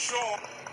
Sure.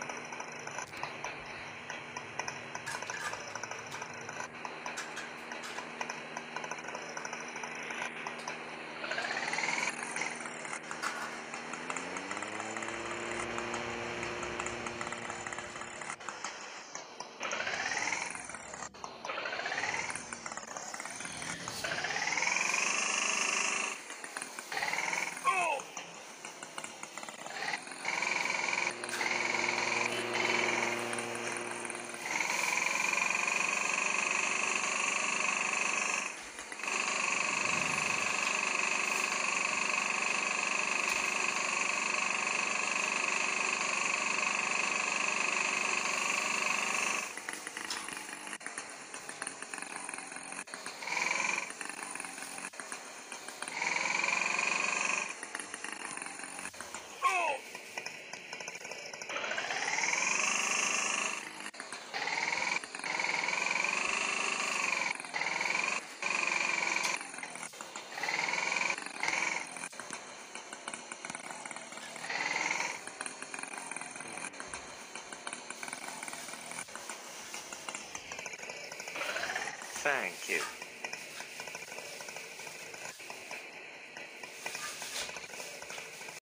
Thank you.